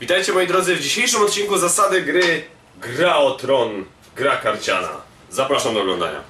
Witajcie moi drodzy w dzisiejszym odcinku zasady gry Gra o Tron, gra karciana. Zapraszam do oglądania.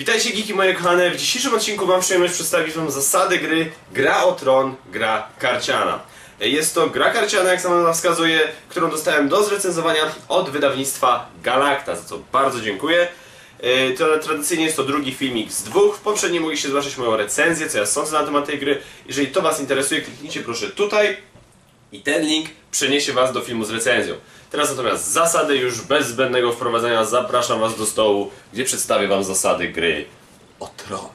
Witajcie geeki moje kochane, w dzisiejszym odcinku mam przyjemność przedstawić wam zasady gry Gra o Tron, gra karciana. Jest to gra karciana, jak sama nazwa wskazuje, którą dostałem do zrecenzowania od wydawnictwa Galacta, za co bardzo dziękuję. Yy, To tradycyjnie jest to drugi filmik z dwóch. W poprzednim mogliście zobaczyć moją recenzję, co ja sądzę na temat tej gry. Jeżeli to was interesuje, kliknijcie proszę tutaj i ten link przeniesie was do filmu z recenzją. Teraz natomiast zasady już bez zbędnego wprowadzenia zapraszam was do stołu, gdzie przedstawię wam zasady gry o tron.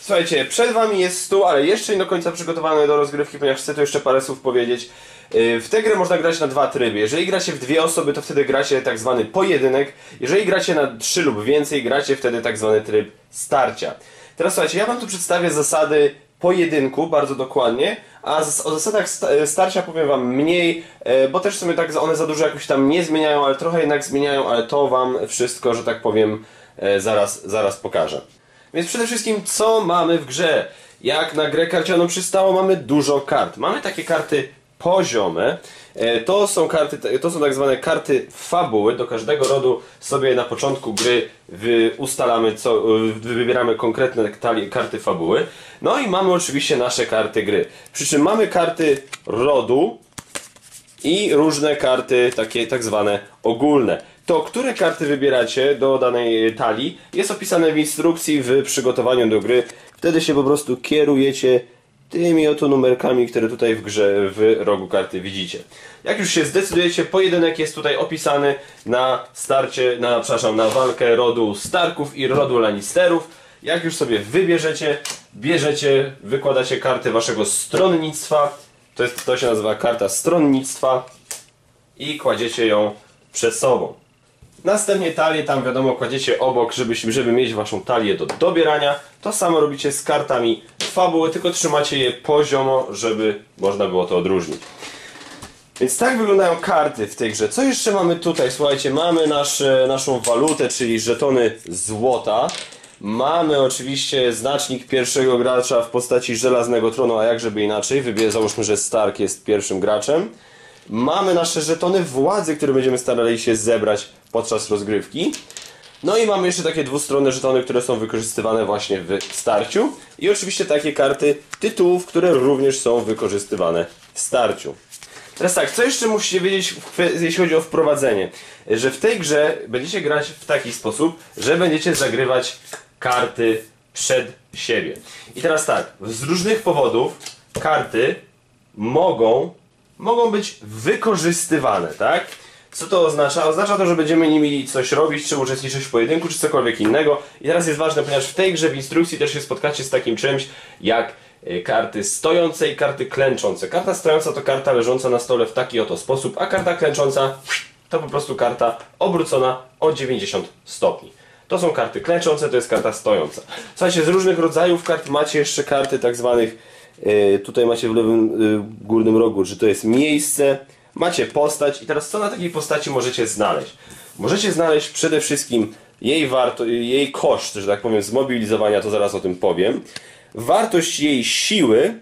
Słuchajcie, przed wami jest stół, ale jeszcze nie do końca przygotowany do rozgrywki, ponieważ chcę tu jeszcze parę słów powiedzieć. Yy, W tę grę można grać na dwa tryby. Jeżeli gracie w dwie osoby, to wtedy gracie tak zwany pojedynek. Jeżeli gracie na trzy lub więcej, gracie wtedy tak zwany tryb starcia. Teraz słuchajcie, ja wam tu przedstawię zasady pojedynku bardzo dokładnie, a zas- o zasadach e, starcia powiem wam mniej, e, bo też w sumie tak one za dużo jakoś tam nie zmieniają, ale trochę jednak zmieniają, ale to wam wszystko, że tak powiem, e, zaraz, zaraz pokażę. Więc przede wszystkim, co mamy w grze? Jak na grę karcianą przystało, mamy dużo kart. Mamy takie karty poziome. E, To są karty, to są tak zwane karty fabuły. Do każdego rodu sobie na początku gry ustalamy, co, wybieramy konkretne tali- karty fabuły. No i mamy oczywiście nasze karty gry. Przy czym mamy karty rodu, i różne karty, takie tak zwane ogólne. To, które karty wybieracie do danej talii, jest opisane w instrukcji w przygotowaniu do gry. Wtedy się po prostu kierujecie tymi oto numerkami, które tutaj w grze w rogu karty widzicie. Jak już się zdecydujecie, pojedynek jest tutaj opisany na starcie, na, przepraszam, na walkę rodu Starków i rodu Lannisterów. Jak już sobie wybierzecie, bierzecie, wykładacie karty waszego stronnictwa. To, jest, to się nazywa karta stronnictwa i kładziecie ją przed sobą. Następnie talię tam wiadomo kładziecie obok, żeby, żeby mieć waszą talię do dobierania. To samo robicie z kartami fabuły, tylko trzymacie je poziomo, żeby można było to odróżnić. Więc tak wyglądają karty w tej grze. Co jeszcze mamy tutaj? Słuchajcie, mamy nasze, naszą walutę, czyli żetony złota. Mamy oczywiście znacznik pierwszego gracza w postaci żelaznego tronu, a jak żeby inaczej. Wybie, załóżmy, że Stark jest pierwszym graczem. Mamy nasze żetony władzy, które będziemy starali się zebrać podczas rozgrywki. No i mamy jeszcze takie dwustronne żetony, które są wykorzystywane właśnie w starciu. I oczywiście takie karty tytułów, które również są wykorzystywane w starciu. Teraz tak, co jeszcze musicie wiedzieć, jeśli chodzi o wprowadzenie? Że w tej grze będziecie grać w taki sposób, że będziecie zagrywać karty przed siebie. I teraz tak, z różnych powodów karty mogą, mogą być wykorzystywane, tak? Co to oznacza? Oznacza to, że będziemy nimi coś robić, czy uczestniczyć w pojedynku, czy cokolwiek innego. I teraz jest ważne, ponieważ w tej grze w instrukcji też się spotkacie z takim czymś jak y, karty stojące i karty klęczące. Karta stojąca to karta leżąca na stole w taki oto sposób, a karta klęcząca to po prostu karta obrócona o 90 stopni. To są karty klęczące, to jest karta stojąca. Słuchajcie, z różnych rodzajów kart macie jeszcze karty tak zwanych, tutaj macie w lewym y, górnym rogu, że to jest miejsce, macie postać i teraz co na takiej postaci możecie znaleźć? Możecie znaleźć przede wszystkim jej warto, jej koszt, że tak powiem, zmobilizowania, to zaraz o tym powiem, wartość jej siły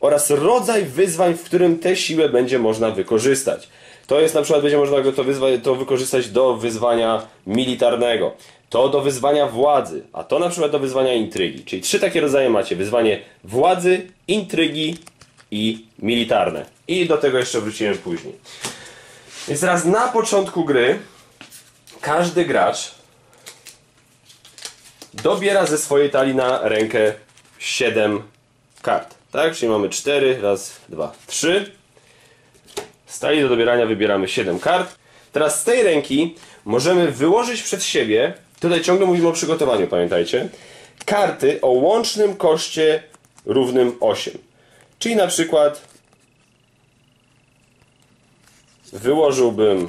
oraz rodzaj wyzwań, w którym tę siłę będzie można wykorzystać. To jest na przykład, będzie można to, wyzwa- to wykorzystać do wyzwania militarnego, to do wyzwania władzy, a to na przykład do wyzwania intrygi. Czyli trzy takie rodzaje macie: wyzwanie władzy, intrygi i militarne. I do tego jeszcze wróciłem później. Więc teraz na początku gry każdy gracz dobiera ze swojej talii na rękę 7 kart. Tak? Czyli mamy 4, raz, dwa, trzy. Z talii do dobierania wybieramy 7 kart. Teraz z tej ręki możemy wyłożyć przed siebie Tutaj ciągle mówimy o przygotowaniu, pamiętajcie. Karty o łącznym koszcie równym 8. Czyli na przykład wyłożyłbym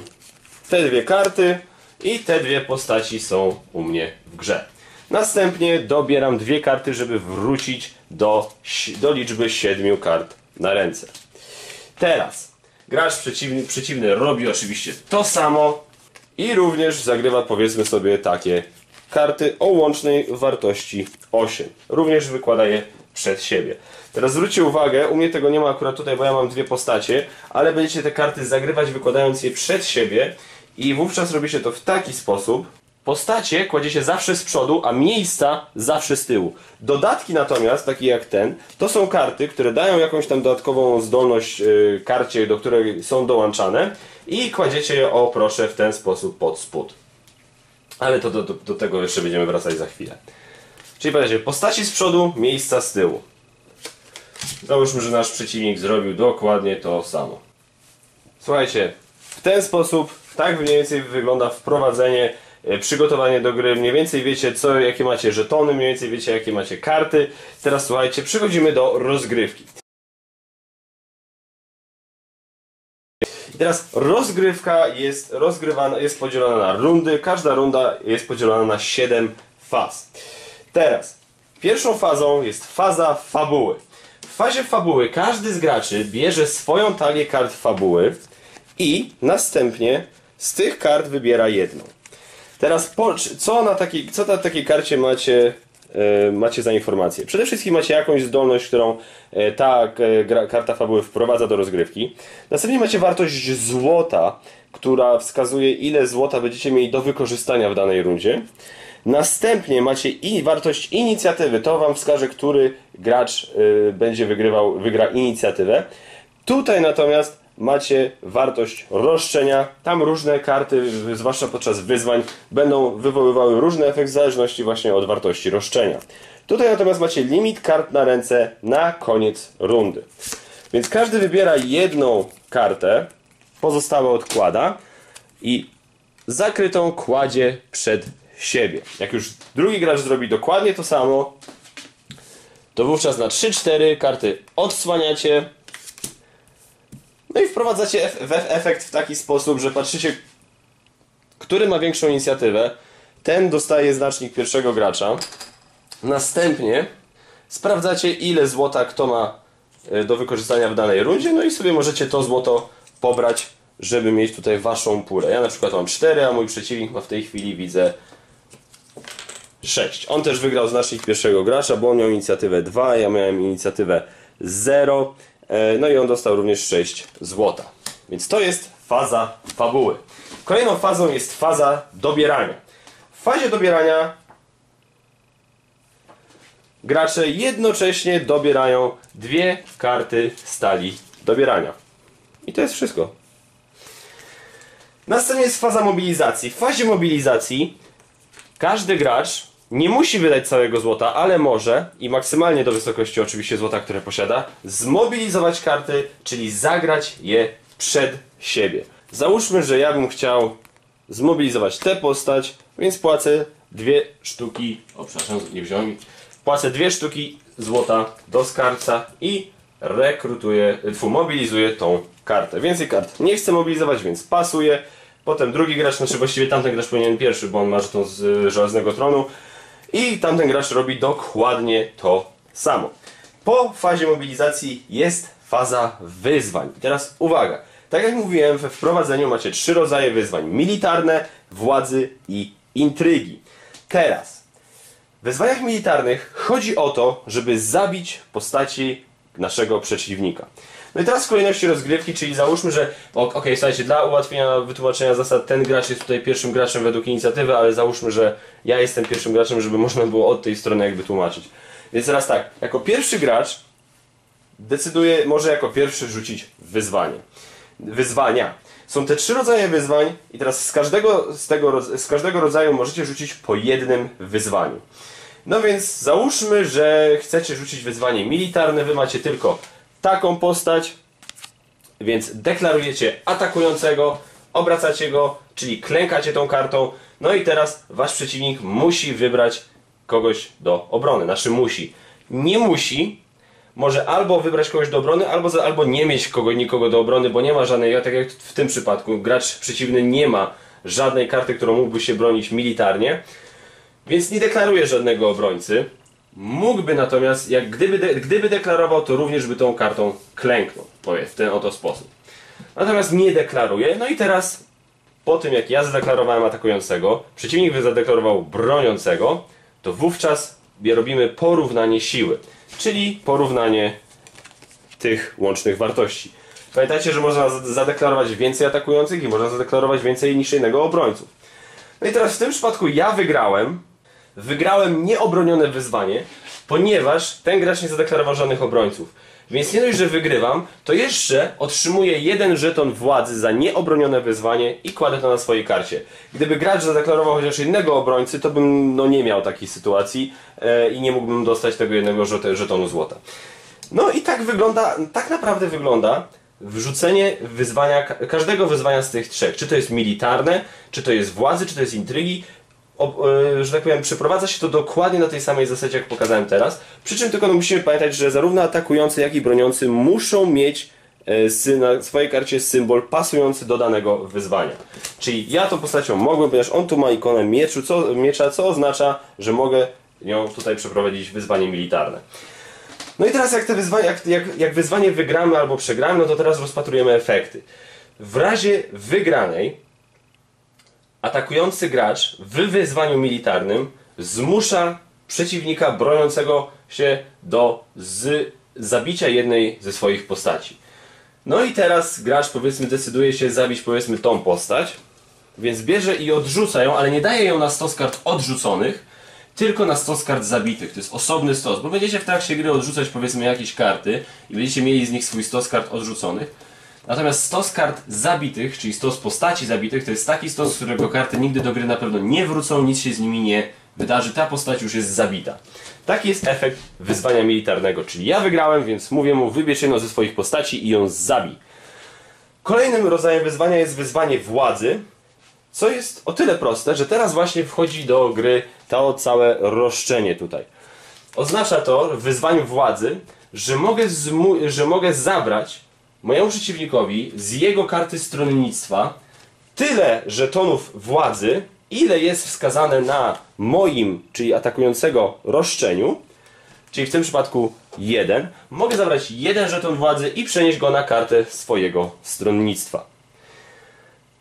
te dwie karty i te dwie postaci są u mnie w grze. Następnie dobieram dwie karty, żeby wrócić do, do liczby 7 kart na ręce. Teraz gracz przeciwny, przeciwny robi oczywiście to samo i również zagrywa powiedzmy sobie takie karty o łącznej wartości 8. Również wykłada je przed siebie. Teraz zwróćcie uwagę, u mnie tego nie ma akurat tutaj, bo ja mam dwie postacie, ale będziecie te karty zagrywać wykładając je przed siebie i wówczas robicie to w taki sposób. Postacie kładziecie zawsze z przodu, a miejsca zawsze z tyłu. Dodatki natomiast, takie jak ten, to są karty, które dają jakąś tam dodatkową zdolność yy, karcie, do której są dołączane i kładziecie je, o proszę, w ten sposób pod spód. Ale to do, do, do tego jeszcze będziemy wracać za chwilę. Czyli pamiętajcie, postaci z przodu, miejsca z tyłu. Załóżmy, że nasz przeciwnik zrobił dokładnie to samo. Słuchajcie, w ten sposób, tak mniej więcej wygląda wprowadzenie, przygotowanie do gry. Mniej więcej wiecie, co, jakie macie żetony, mniej więcej wiecie, jakie macie karty. Teraz słuchajcie, przechodzimy do rozgrywki. Teraz rozgrywka jest rozgrywana, jest podzielona na rundy. Każda runda jest podzielona na 7 faz. Teraz, pierwszą fazą jest faza fabuły. W fazie fabuły każdy z graczy bierze swoją talię kart fabuły i następnie z tych kart wybiera jedną. Teraz co, na takiej, co na takiej karcie macie, e, macie za informacje? Przede wszystkim macie jakąś zdolność, którą e, ta e, karta fabuły wprowadza do rozgrywki. Następnie macie wartość złota, która wskazuje ile złota będziecie mieli do wykorzystania w danej rundzie. Następnie macie i wartość inicjatywy. To Wam wskaże, który gracz będzie wygrywał, wygra inicjatywę. Tutaj natomiast macie wartość roszczenia. Tam różne karty, zwłaszcza podczas wyzwań, będą wywoływały różny efekt w zależności właśnie od wartości roszczenia. Tutaj natomiast macie limit kart na ręce na koniec rundy. Więc każdy wybiera jedną kartę, pozostałe odkłada i zakrytą kładzie przed siebie. Jak już drugi gracz zrobi dokładnie to samo, to wówczas na 3-4 karty odsłaniacie. No i wprowadzacie efekt w taki sposób, że patrzycie, który ma większą inicjatywę. Ten dostaje znacznik pierwszego gracza. Następnie sprawdzacie, ile złota kto ma e, do wykorzystania w danej rundzie, no i sobie możecie to złoto pobrać, żeby mieć tutaj waszą pulę. Ja na przykład mam 4, a mój przeciwnik ma w tej chwili, widzę, 6. On też wygrał znacznik pierwszego gracza, bo on miał inicjatywę 2, ja miałem inicjatywę 0. E, no i on dostał również 6 złota. Więc to jest faza fabuły. Kolejną fazą jest faza dobierania. W fazie dobierania gracze jednocześnie dobierają dwie karty stali dobierania. I to jest wszystko. Następnie jest faza mobilizacji. W fazie mobilizacji każdy gracz nie musi wydać całego złota, ale może i maksymalnie do wysokości oczywiście złota, które posiada, zmobilizować karty, czyli zagrać je przed siebie. Załóżmy, że ja bym chciał zmobilizować tę postać, więc płacę dwie sztuki, o przepraszam, nie wziąłem, płacę dwie sztuki złota do skarbca i rekrutuję, tfu, mobilizuję tą kartę. Więcej kart nie chcę mobilizować, więc pasuję. Potem drugi gracz, znaczy właściwie tamten gracz powinien pierwszy, bo on ma żeton z y, żelaznego tronu. I tamten gracz robi dokładnie to samo. Po fazie mobilizacji jest faza wyzwań. I teraz uwaga. Tak jak mówiłem, we wprowadzeniu macie trzy rodzaje wyzwań: militarne, władzy i intrygi. Teraz, w wyzwaniach militarnych chodzi o to, żeby zabić postaci naszego przeciwnika. No i teraz w kolejności rozgrywki, czyli załóżmy, że ok, okay, słuchajcie, dla ułatwienia wytłumaczenia zasad ten gracz jest tutaj pierwszym graczem według inicjatywy, ale załóżmy, że ja jestem pierwszym graczem, żeby można było od tej strony jakby tłumaczyć. Więc teraz tak, jako pierwszy gracz decyduje, może jako pierwszy rzucić wyzwanie. Wyzwania. Są te trzy rodzaje wyzwań i teraz z każdego, z, tego, z każdego rodzaju możecie rzucić po jednym wyzwaniu. No więc załóżmy, że chcecie rzucić wyzwanie militarne, wy macie tylko taką postać, więc deklarujecie atakującego, obracacie go, czyli klękacie tą kartą, no i teraz wasz przeciwnik musi wybrać kogoś do obrony. Znaczy musi. Nie musi, może albo wybrać kogoś do obrony, albo, albo nie mieć kogo, nikogo do obrony, bo nie ma żadnej, tak jak w tym przypadku, gracz przeciwny nie ma żadnej karty, którą mógłby się bronić militarnie, więc nie deklaruje żadnego obrońcy. Mógłby natomiast, jak gdyby, de, gdyby deklarował, to również by tą kartą klęknął, powiedz, w ten oto sposób. Natomiast nie deklaruje, no i teraz po tym jak ja zadeklarowałem atakującego, przeciwnik zadeklarował broniącego, to wówczas robimy porównanie siły, czyli porównanie tych łącznych wartości. Pamiętajcie, że można zadeklarować więcej atakujących i można zadeklarować więcej niż jednego obrońców. No i teraz w tym przypadku ja wygrałem, wygrałem nieobronione wyzwanie, ponieważ ten gracz nie zadeklarował żadnych obrońców. Więc nie dość, że wygrywam, to jeszcze otrzymuję jeden żeton władzy za nieobronione wyzwanie i kładę to na swojej karcie. Gdyby gracz zadeklarował chociaż jednego obrońcy, to bym no, nie miał takiej sytuacji e, i nie mógłbym dostać tego jednego żetonu złota. No i tak wygląda, tak naprawdę wygląda wrzucenie wyzwania, każdego wyzwania z tych trzech. Czy to jest militarne, czy to jest władzy, czy to jest intrygi, że tak powiem, przeprowadza się to dokładnie na tej samej zasadzie, jak pokazałem teraz. Przy czym tylko no, musimy pamiętać, że zarówno atakujący, jak i broniący muszą mieć e, na swojej karcie symbol pasujący do danego wyzwania. Czyli ja tą postacią mogłem, ponieważ on tu ma ikonę mieczu, co, miecza, co oznacza, że mogę ją tutaj przeprowadzić wyzwanie militarne. No i teraz jak, te wyzwanie, jak, jak, jak wyzwanie wygramy albo przegramy, no to teraz rozpatrujemy efekty. W razie wygranej atakujący gracz w wyzwaniu militarnym zmusza przeciwnika broniącego się do z zabicia jednej ze swoich postaci. No i teraz gracz powiedzmy decyduje się zabić powiedzmy tą postać, więc bierze i odrzuca ją, ale nie daje ją na stos kart odrzuconych, tylko na stos kart zabitych. To jest osobny stos, bo będziecie w trakcie gry odrzucać powiedzmy jakieś karty i będziecie mieli z nich swój stos kart odrzuconych. Natomiast stos kart zabitych, czyli stos postaci zabitych, to jest taki stos, z którego karty nigdy do gry na pewno nie wrócą, nic się z nimi nie wydarzy, ta postać już jest zabita. Taki jest efekt wyzwania militarnego, czyli ja wygrałem, więc mówię mu wybierz jedną ze swoich postaci i ją zabij. Kolejnym rodzajem wyzwania jest wyzwanie władzy, co jest o tyle proste, że teraz właśnie wchodzi do gry to całe roszczenie tutaj. Oznacza to w wyzwaniu władzy, że mogę, że mogę zabrać mojemu przeciwnikowi z jego karty stronnictwa tyle żetonów władzy, ile jest wskazane na moim, czyli atakującego roszczeniu, czyli w tym przypadku jeden, mogę zabrać jeden żeton władzy i przenieść go na kartę swojego stronnictwa.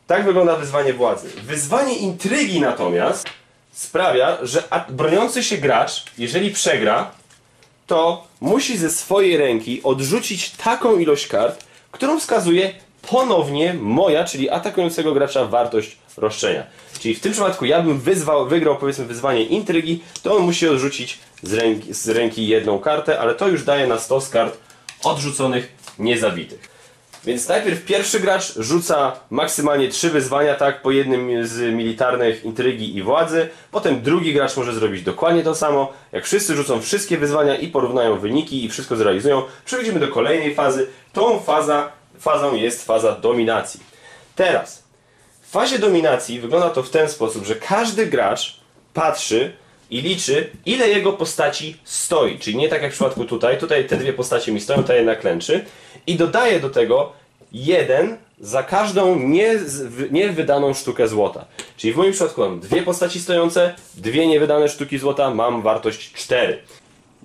Tak wygląda wyzwanie władzy. Wyzwanie intrygi natomiast sprawia, że broniący się gracz, jeżeli przegra, to musi ze swojej ręki odrzucić taką ilość kart, którą wskazuje ponownie moja, czyli atakującego gracza wartość roszczenia. Czyli w tym przypadku ja bym wyzwał, wygrał powiedzmy wyzwanie intrygi, to on musi odrzucić z ręki, z ręki jedną kartę, ale to już daje na stos kart odrzuconych, niezabitych. Więc najpierw pierwszy gracz rzuca maksymalnie trzy wyzwania, tak, po jednym z militarnych intrygi i władzy. Potem drugi gracz może zrobić dokładnie to samo. Jak wszyscy rzucą wszystkie wyzwania i porównają wyniki i wszystko zrealizują, przechodzimy do kolejnej fazy. Tą faza, fazą jest faza dominacji. Teraz, w fazie dominacji wygląda to w ten sposób, że każdy gracz patrzy i liczy, ile jego postaci stoi. Czyli nie tak jak w przypadku tutaj. Tutaj te dwie postacie mi stoją, ta jedna klęczy. I dodaję do tego jeden za każdą niewydaną nie sztukę złota. Czyli w moim przypadku mam dwie postaci stojące, dwie niewydane sztuki złota, mam wartość 4.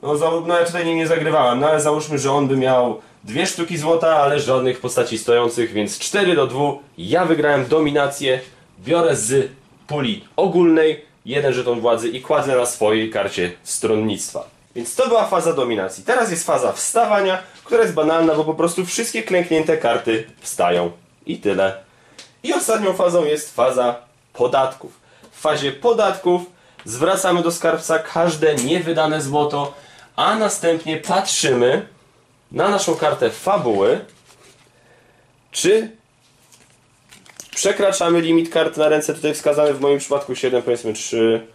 No, no ja tutaj nie, nie zagrywałem, no ale załóżmy, że on by miał dwie sztuki złota, ale żadnych postaci stojących, więc 4 do 2. Ja wygrałem dominację, biorę z puli ogólnej jeden żeton władzy i kładę na swojej karcie stronnictwa. Więc to była faza dominacji. Teraz jest faza wstawania, która jest banalna, bo po prostu wszystkie klęknięte karty wstają. I tyle. I ostatnią fazą jest faza podatków. W fazie podatków zwracamy do skarbca każde niewydane złoto, a następnie patrzymy na naszą kartę fabuły, czy przekraczamy limit kart na ręce, tutaj wskazany w moim przypadku 7, powiedzmy 3,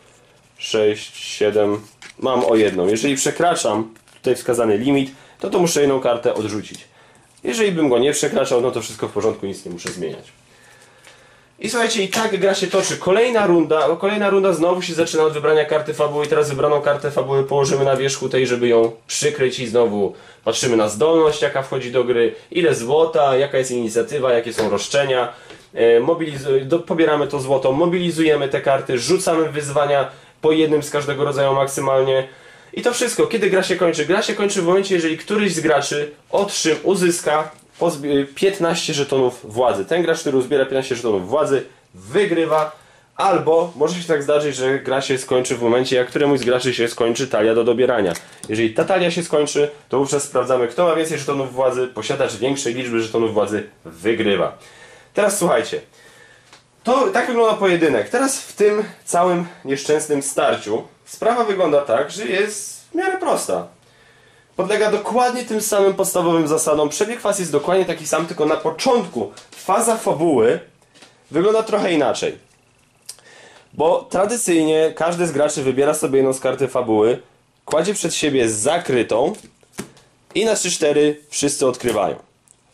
6, 7, mam o jedną. Jeżeli przekraczam tutaj wskazany limit, to to muszę jedną kartę odrzucić. Jeżeli bym go nie przekraczał, no to wszystko w porządku, nic nie muszę zmieniać. I słuchajcie, i tak gra się toczy. Kolejna runda, kolejna runda znowu się zaczyna od wybrania karty fabuły. I teraz wybraną kartę fabuły położymy na wierzchu tej, żeby ją przykryć i znowu patrzymy na zdolność, jaka wchodzi do gry, ile złota, jaka jest inicjatywa, jakie są roszczenia. E, pobieramy to złoto, mobilizujemy te karty, rzucamy wyzwania po jednym z każdego rodzaju maksymalnie. I to wszystko. Kiedy gra się kończy? Gra się kończy w momencie, jeżeli któryś z graczy otrzym, uzyska pozbi- 15 żetonów władzy. Ten gracz, który uzbiera 15 żetonów władzy, wygrywa. Albo może się tak zdarzyć, że gra się skończy w momencie, jak któremuś z graczy się skończy talia do dobierania. Jeżeli ta talia się skończy, to wówczas sprawdzamy, kto ma więcej żetonów władzy. Posiadacz większej liczby żetonów władzy wygrywa. Teraz słuchajcie. To tak wygląda pojedynek. Teraz w tym całym nieszczęsnym starciu sprawa wygląda tak, że jest w miarę prosta. Podlega dokładnie tym samym podstawowym zasadom. Przebieg faz jest dokładnie taki sam, tylko na początku faza fabuły wygląda trochę inaczej. Bo tradycyjnie każdy z graczy wybiera sobie jedną z karty fabuły, kładzie przed siebie zakrytą i na 3-4 wszyscy odkrywają.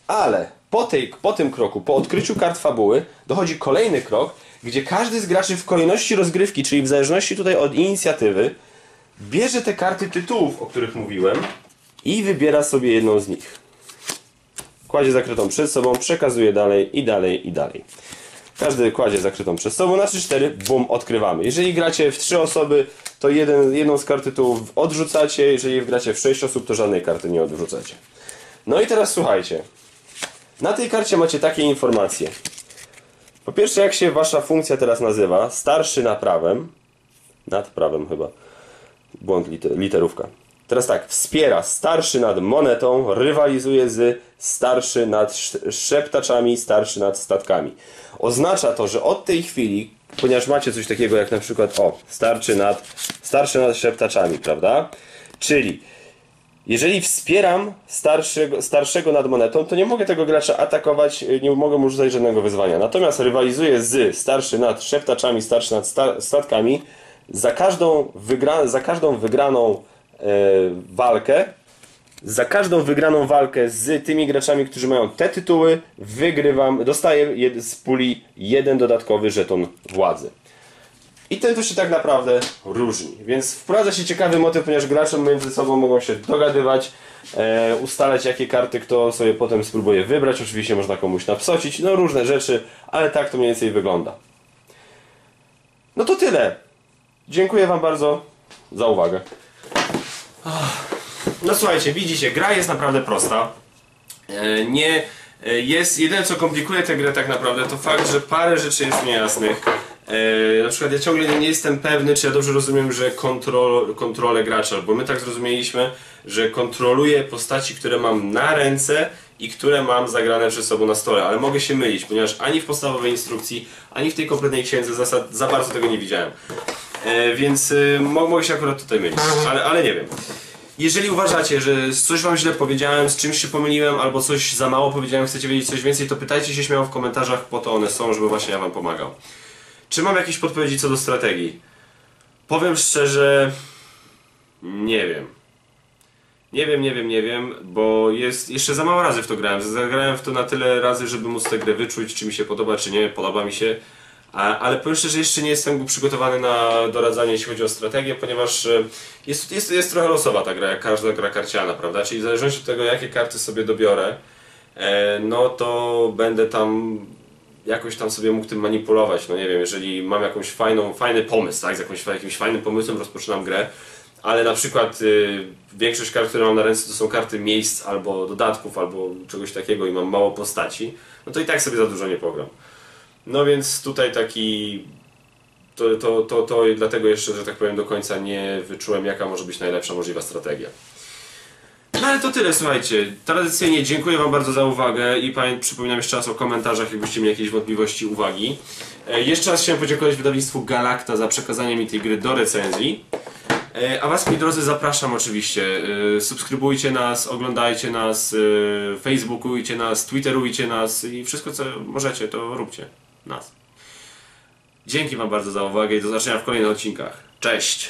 Ale po, tej, po tym kroku, po odkryciu kart fabuły, dochodzi kolejny krok, gdzie każdy z graczy w kolejności rozgrywki, czyli w zależności tutaj od inicjatywy, bierze te karty tytułów, o których mówiłem i wybiera sobie jedną z nich. Kładzie zakrytą przed sobą, przekazuje dalej i dalej i dalej. Każdy kładzie zakrytą przed sobą, na 3-4, bum, odkrywamy. Jeżeli gracie w 3 osoby, to jeden, jedną z kart tytułów odrzucacie, jeżeli gracie w 6 osób, to żadnej karty nie odrzucacie. No i teraz słuchajcie. Na tej karcie macie takie informacje. Po pierwsze, jak się wasza funkcja teraz nazywa? Starszy na prawem. Nad prawem chyba. Błąd liter, literówka. Teraz tak, wspiera starszy nad monetą, rywalizuje z starszy nad sz- szeptaczami, starszy nad statkami. Oznacza to, że od tej chwili, ponieważ macie coś takiego jak na przykład, o, starszy nad, starszy nad szeptaczami, prawda? Czyli jeżeli wspieram starszego, starszego nad monetą, to nie mogę tego gracza atakować, nie mogę mu rzucać żadnego wyzwania. Natomiast rywalizuję z starszy nad szeptaczami, starszy nad sta statkami. Za każdą, wygra za każdą wygraną e, walkę, za każdą wygraną walkę z tymi graczami, którzy mają te tytuły, wygrywam, dostaję z puli jeden dodatkowy żeton władzy. I ten to się tak naprawdę różni. Więc wprowadza się ciekawy motyw, ponieważ gracze między sobą mogą się dogadywać, e, ustalać jakie karty kto sobie potem spróbuje wybrać. Oczywiście można komuś napsocić, no różne rzeczy, ale tak to mniej więcej wygląda. No to tyle. Dziękuję Wam bardzo za uwagę. No słuchajcie, widzicie, gra jest naprawdę prosta. E, Nie e, jest, jedyne co komplikuje tę grę tak naprawdę to fakt, że parę rzeczy jest niejasnych. E, na przykład ja ciągle nie jestem pewny, czy ja dobrze rozumiem, że kontrol, kontrolę gracza, bo my tak zrozumieliśmy, że kontroluję postaci, które mam na ręce i które mam zagrane przed sobą na stole, ale mogę się mylić, ponieważ ani w podstawowej instrukcji, ani w tej kompletnej księdze zasad za bardzo tego nie widziałem. E, więc y, mo- mogę się akurat tutaj mylić, ale, ale nie wiem. Jeżeli uważacie, że coś wam źle powiedziałem, z czymś się pomyliłem, albo coś za mało powiedziałem, chcecie wiedzieć coś więcej, to pytajcie się śmiało w komentarzach, po to one są, żeby właśnie ja wam pomagał. Czy mam jakieś podpowiedzi co do strategii? Powiem szczerze, nie wiem. Nie wiem, nie wiem, nie wiem, bo jest jeszcze za mało razy w to grałem. Zagrałem w to na tyle razy, żeby móc tę grę wyczuć, czy mi się podoba, czy nie. Podoba mi się. Ale powiem szczerze, jeszcze nie jestem przygotowany na doradzanie, jeśli chodzi o strategię, ponieważ e, jest, jest, jest trochę losowa ta gra, jak każda gra karciana, prawda? Czyli w zależności od tego, jakie karty sobie dobiorę, e, no to będę tam jakoś tam sobie mógł tym manipulować. No nie wiem, jeżeli mam jakąś fajną, fajny pomysł, tak? Z jakąś, jakimś fajnym pomysłem rozpoczynam grę, ale na przykład y, większość kart, które mam na ręce, to są karty miejsc albo dodatków, albo czegoś takiego i mam mało postaci, no to i tak sobie za dużo nie pogram. No więc tutaj taki. To, to, to, to dlatego jeszcze, że tak powiem, do końca nie wyczułem, jaka może być najlepsza możliwa strategia. No ale to tyle, słuchajcie. Tradycyjnie dziękuję Wam bardzo za uwagę i pamię- przypominam jeszcze raz o komentarzach, jakbyście mieli jakieś wątpliwości, uwagi. E, jeszcze raz chciałem podziękować wydawnictwu Galacta za przekazanie mi tej gry do recenzji. E, A Was, moi drodzy, zapraszam oczywiście. E, Subskrybujcie nas, oglądajcie nas, e, facebookujcie nas, twitterujcie nas i wszystko co możecie, to róbcie nas. Dzięki Wam bardzo za uwagę i do zobaczenia w kolejnych odcinkach. Cześć!